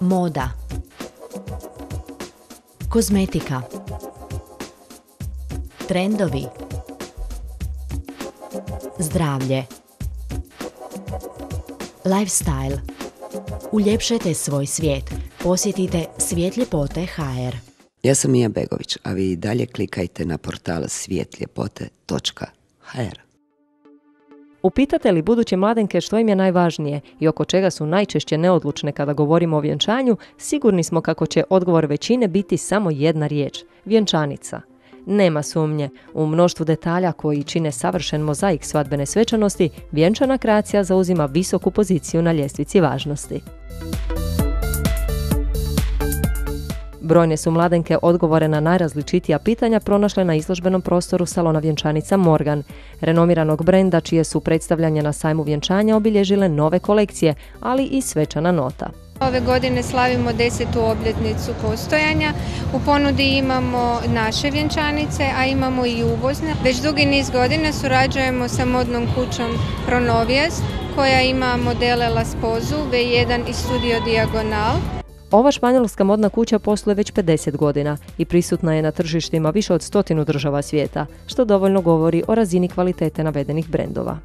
Moda Kozmetika Trendovi Zdravlje Lifestyle Uljepšajte svoj svijet. Posjetite Svjetljepote HR. Ja sam Mija Begović, a vi dalje klikajte na portal svjetljepote.hr. Upitate li buduće mladenke što im je najvažnije i oko čega su najčešće neodlučne kada govorimo o vjenčanju, sigurni smo kako će odgovor većine biti samo jedna riječ, vjenčanica. Nema sumnje, u mnoštvu detalja koji čine savršen mozaik svadbene svečanosti, vjenčana kreacija zauzima visoku poziciju na ljestvici važnosti. Brojne su mladenke odgovore na najrazličitija pitanja pronašle na izložbenom prostoru salona vjenčanica Morgan, renomiranog brenda čije su predstavljanje na sajmu vjenčanja obilježile nove kolekcije, ali i svečana nota. Ove godine slavimo desetu obljetnicu postojanja. U ponudi imamo naše vjenčanice, a imamo i uvozne. Već dugi niz godina surađujemo sa modnom kućom Pronovijes koja ima modele La Spozu, V1 i Studio Diagonal. Ova španjolska modna kuća posluje već 50 godina i prisutna je na tržištima više od stotinu država svijeta, što dovoljno govori o razini kvalitete navedenih brendova.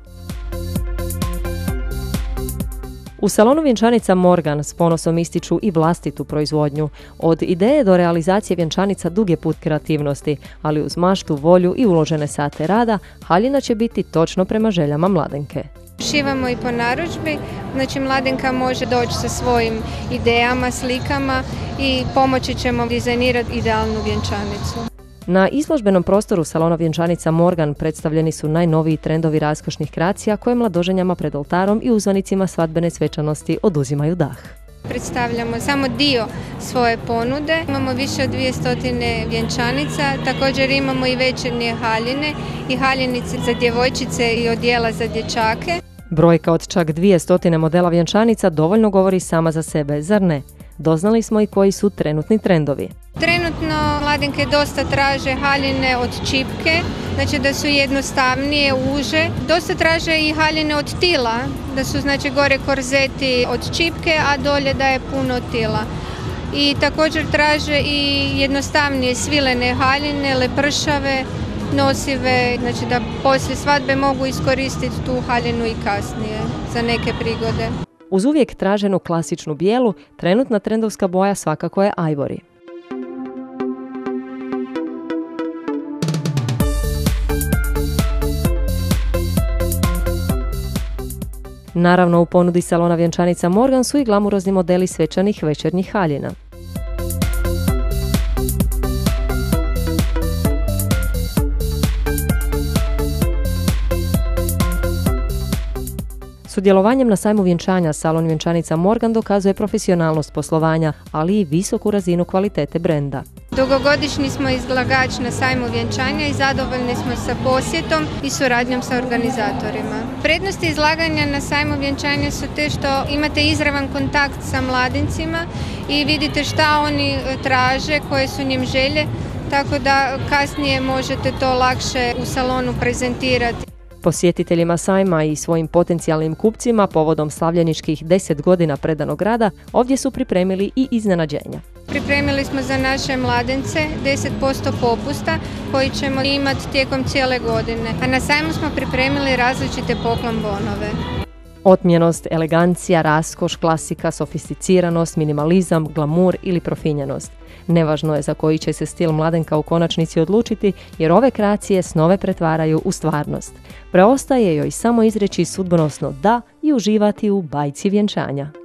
U salonu vjenčanica Morgan s ponosom ističu i vlastitu proizvodnju. Od ideje do realizacije vjenčanica dug put kreativnosti, ali uz maštu, volju i uložene sate rada, haljina će biti točno prema željama mladenke. Šivamo i po narudžbi, znači mladenka može doći sa svojim idejama, slikama i pomoći ćemo dizajnirati idealnu vjenčanicu. Na izložbenom prostoru salona vjenčanica Morgan predstavljeni su najnoviji trendovi raskošnih kreacija koje mladoženjama pred oltarom i uzvanicima svadbene svečanosti oduzimaju dah. Predstavljamo samo dio svoje ponude. Imamo više od 200 vjenčanica, također imamo i večernje haljine i haljinice za djevojčice i odjela za dječake. Brojka od čak 200 modela vjenčanica dovoljno govori sama za sebe, zar ne? Doznali smo i koji su trenutni trendovi. Trenutno mladenke dosta traže haljine od čipke, znači da su jednostavnije, uže. Dosta traže i haljine od tila, da su znači gore korzeti od čipke, a dolje da je puno tila. I također traže i jednostavnije svilene haljine, lepršave, nosive, znači da poslije svadbe mogu iskoristiti tu haljinu i kasnije za neke prigode. Uz uvijek traženu klasičnu bijelu, trenutna trendovska boja svakako je Ivory. Naravno, u ponudi salona vjenčanica Morgan su i glamurozni modeli svečanih večernjih haljina. Sudjelovanjem na sajmu vjenčanja salon vjenčanica Morgan dokazuje profesionalnost poslovanja, ali i visoku razinu kvalitete brenda. Dugogodišnji smo izlagač na sajmu vjenčanja i zadovoljni smo sa posjetom i suradnjom sa organizatorima. Prednosti izlaganja na sajmu vjenčanja su te što imate izravan kontakt sa mladincima i vidite šta oni traže, koje su njim želje, tako da kasnije možete to lakše u salonu prezentirati. Posjetiteljima sajma i svojim potencijalnim kupcima povodom slavljeničkih 10 godina predanog rada ovdje su pripremili i iznenađenja. Pripremili smo za naše mladence 10% popusta koji ćemo imati tijekom cijele godine, a na sajmu smo pripremili različite poklon bonove. Otmjenost, elegancija, raskoš, klasika, sofisticiranost, minimalizam, glamur ili profinjenost. Nevažno je za koji će se stil mladenka u konačnici odlučiti jer ove kreacije snove pretvaraju u stvarnost. Preostaje joj samo izreći sudbonosno da i uživati u bajci vjenčanja.